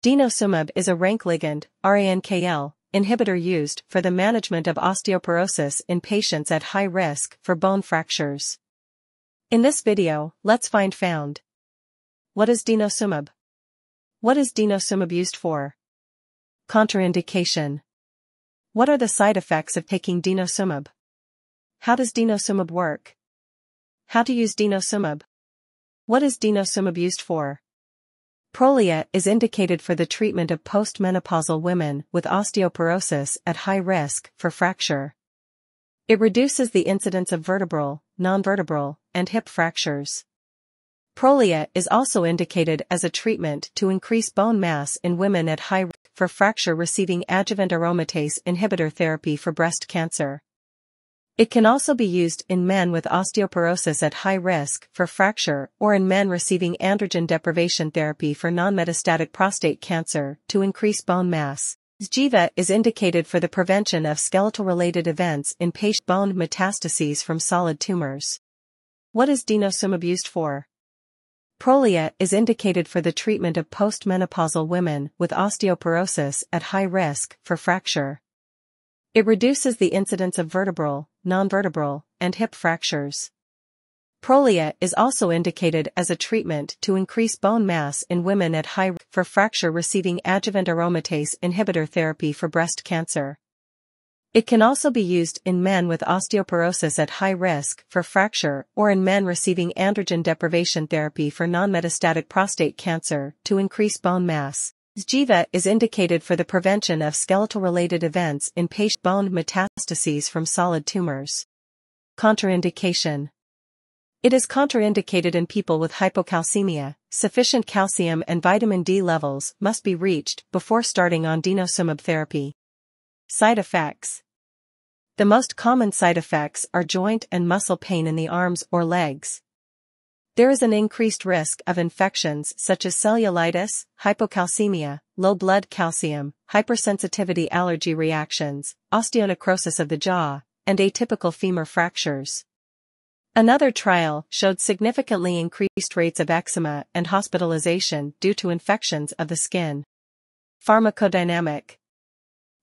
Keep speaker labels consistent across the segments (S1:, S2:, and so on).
S1: Denosumab is a rank ligand, RANKL, inhibitor used for the management of osteoporosis in patients at high risk for bone fractures. In this video, let's find found. What is denosumab? What is denosumab used for? Contraindication. What are the side effects of taking denosumab? How does denosumab work? How to use denosumab? What is denosumab used for? Prolia is indicated for the treatment of postmenopausal women with osteoporosis at high risk for fracture. It reduces the incidence of vertebral, nonvertebral, and hip fractures. Prolia is also indicated as a treatment to increase bone mass in women at high risk for fracture receiving adjuvant aromatase inhibitor therapy for breast cancer. It can also be used in men with osteoporosis at high risk for fracture or in men receiving androgen deprivation therapy for non-metastatic prostate cancer to increase bone mass. Xgeva is indicated for the prevention of skeletal-related events in patient bone metastases from solid tumors. What is denosumab used for? Prolia is indicated for the treatment of postmenopausal women with osteoporosis at high risk for fracture. It reduces the incidence of vertebral, nonvertebral, and hip fractures. Prolia is also indicated as a treatment to increase bone mass in women at high risk for fracture receiving adjuvant aromatase inhibitor therapy for breast cancer. It can also be used in men with osteoporosis at high risk for fracture or in men receiving androgen deprivation therapy for non-metastatic prostate cancer to increase bone mass. Xgeva is indicated for the prevention of skeletal-related events in patient bone metastases from solid tumors. Contraindication. It is contraindicated in people with hypocalcemia. Sufficient calcium and vitamin D levels must be reached before starting on denosumab therapy. Side effects. The most common side effects are joint and muscle pain in the arms or legs, there is an increased risk of infections such as cellulitis, hypocalcemia, low blood calcium, hypersensitivity allergy reactions, osteonecrosis of the jaw, and atypical femur fractures. Another trial showed significantly increased rates of eczema and hospitalization due to infections of the skin. Pharmacodynamic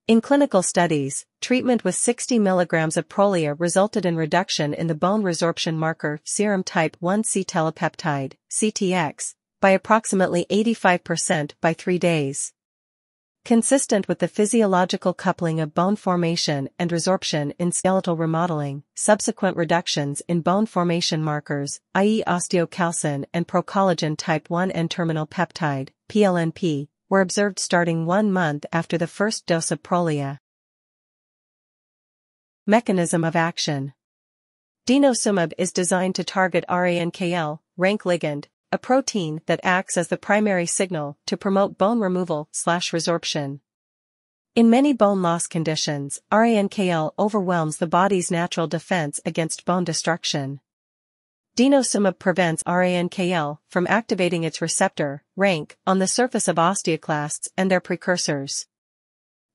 S1: in clinical studies, treatment with 60 mg of Prolia resulted in reduction in the bone resorption marker serum type 1C telopeptide, CTX, by approximately 85% by three days. Consistent with the physiological coupling of bone formation and resorption in skeletal remodeling, subsequent reductions in bone formation markers, i.e. osteocalcin and procollagen type 1 N-terminal peptide, PLNP, were observed starting one month after the first dose of Prolia. Mechanism of action Denosumab is designed to target RANKL, rank ligand, a protein that acts as the primary signal to promote bone removal slash resorption. In many bone loss conditions, RANKL overwhelms the body's natural defense against bone destruction. Denosumab prevents RANKL from activating its receptor, RANK, on the surface of osteoclasts and their precursors.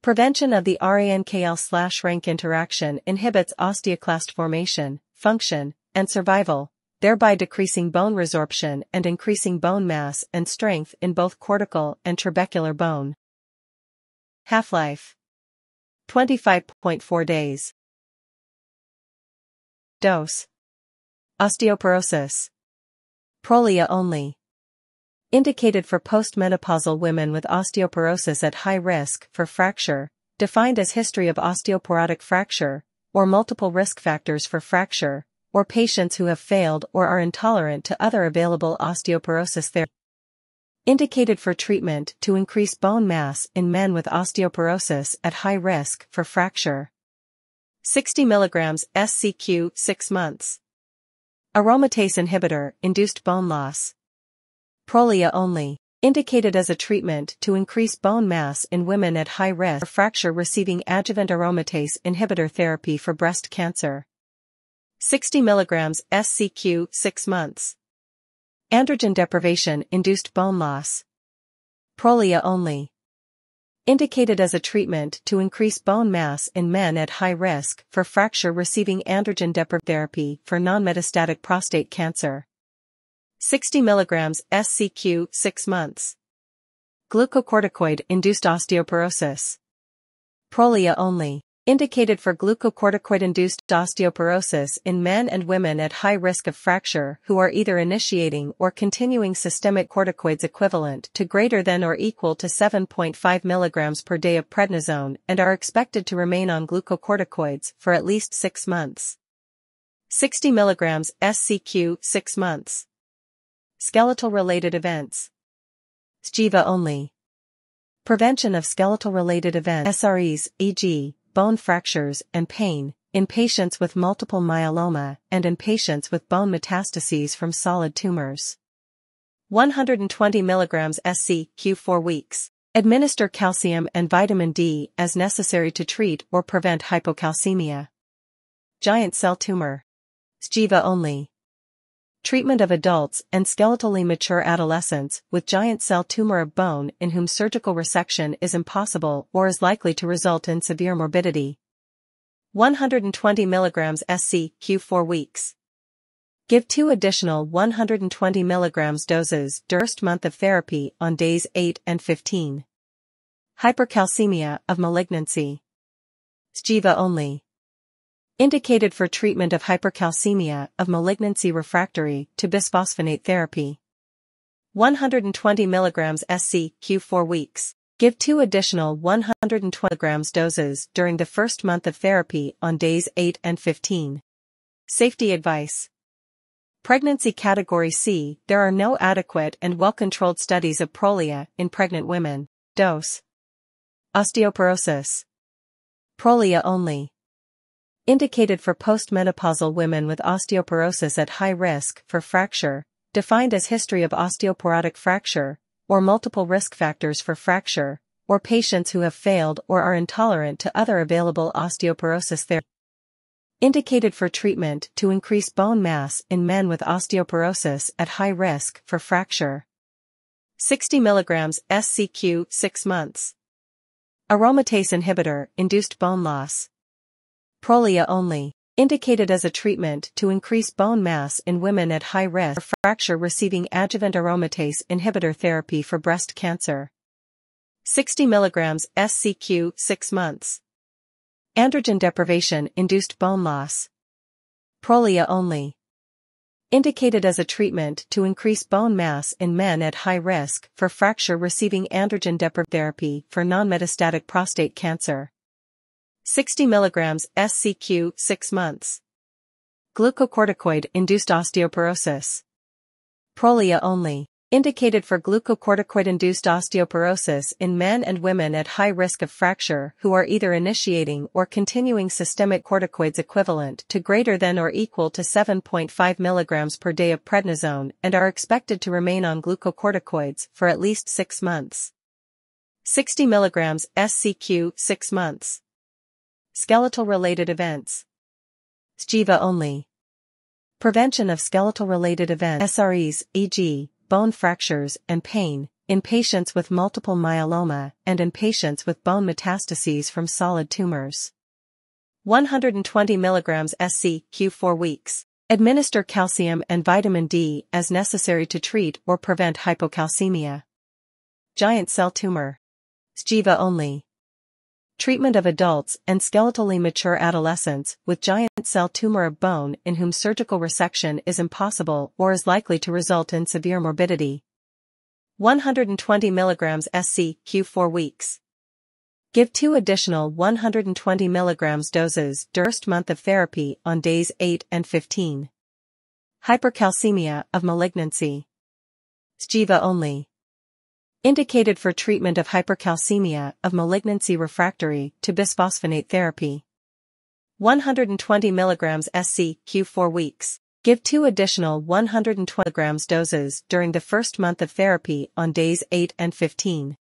S1: Prevention of the RANKL-RANK interaction inhibits osteoclast formation, function, and survival, thereby decreasing bone resorption and increasing bone mass and strength in both cortical and trabecular bone. Half-life 25.4 days. Dose Osteoporosis. Prolia only. Indicated for postmenopausal women with osteoporosis at high risk for fracture, defined as history of osteoporotic fracture, or multiple risk factors for fracture, or patients who have failed or are intolerant to other available osteoporosis therapy. Indicated for treatment to increase bone mass in men with osteoporosis at high risk for fracture. 60 mg SCQ 6 months. Aromatase inhibitor induced bone loss. Prolia only. Indicated as a treatment to increase bone mass in women at high risk for fracture receiving adjuvant aromatase inhibitor therapy for breast cancer. 60 mg SCQ 6 months. Androgen deprivation induced bone loss. Prolia only indicated as a treatment to increase bone mass in men at high risk for fracture receiving androgen deprivation therapy for non-metastatic prostate cancer. 60 mg SCQ 6 months. Glucocorticoid-induced osteoporosis. Prolia only. Indicated for glucocorticoid-induced osteoporosis in men and women at high risk of fracture who are either initiating or continuing systemic corticoids equivalent to greater than or equal to 7.5 mg per day of prednisone and are expected to remain on glucocorticoids for at least 6 months. 60 mg SCQ 6 months. Skeletal-related events. Xgeva only. Prevention of skeletal-related events SREs, e.g., bone fractures and pain, in patients with multiple myeloma and in patients with bone metastases from solid tumors. 120 mg SC Q4 weeks. Administer calcium and vitamin D as necessary to treat or prevent hypocalcemia. Giant cell tumor. Xgeva only. Treatment of adults and skeletally mature adolescents with giant cell tumor of bone in whom surgical resection is impossible or is likely to result in severe morbidity. 120 mg SC Q4 weeks. Give two additional 120 mg doses first month of therapy on days 8 and 15. Hypercalcemia of malignancy. Xgeva only indicated for treatment of hypercalcemia of malignancy refractory to bisphosphonate therapy. 120 mg SC Q4 weeks. Give two additional 120 mg doses during the first month of therapy on days 8 and 15. Safety advice. Pregnancy Category C There are no adequate and well-controlled studies of Prolia in pregnant women. Dose. Osteoporosis. Prolia only indicated for postmenopausal women with osteoporosis at high risk for fracture, defined as history of osteoporotic fracture, or multiple risk factors for fracture, or patients who have failed or are intolerant to other available osteoporosis therapy. Indicated for treatment to increase bone mass in men with osteoporosis at high risk for fracture. 60 mg SCQ 6 months. Aromatase inhibitor induced bone loss. Prolia only, indicated as a treatment to increase bone mass in women at high risk for fracture receiving adjuvant aromatase inhibitor therapy for breast cancer. 60 mg SCQ 6 months. Androgen deprivation induced bone loss. Prolia only. Indicated as a treatment to increase bone mass in men at high risk for fracture receiving androgen deprivation therapy for non-metastatic prostate cancer. 60 mg SCQ 6 months. Glucocorticoid-induced osteoporosis. Prolia only. Indicated for glucocorticoid-induced osteoporosis in men and women at high risk of fracture who are either initiating or continuing systemic corticoids equivalent to greater than or equal to 7.5 mg per day of prednisone and are expected to remain on glucocorticoids for at least 6 months. 60 mg SCQ 6 months. Skeletal-related events. Xgeva only. Prevention of skeletal-related events SREs, e.g., bone fractures and pain, in patients with multiple myeloma and in patients with bone metastases from solid tumors. 120 mg SC Q4 weeks. Administer calcium and vitamin D as necessary to treat or prevent hypocalcemia. Giant cell tumor. Xgeva only. Treatment of adults and skeletally mature adolescents with giant cell tumor of bone in whom surgical resection is impossible or is likely to result in severe morbidity. 120 mg SC Q4 weeks. Give two additional 120 mg doses first month of therapy on days 8 and 15. Hypercalcemia of malignancy. Xgeva only indicated for treatment of hypercalcemia of malignancy refractory to bisphosphonate therapy. 120 mg SC Q4 weeks. Give two additional 120 grams doses during the first month of therapy on days 8 and 15.